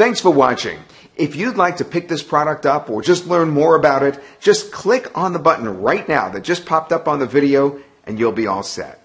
Thanks for watching. If you'd like to pick this product up or just learn more about it, just click on the button right now that just popped up on the video and you'll be all set.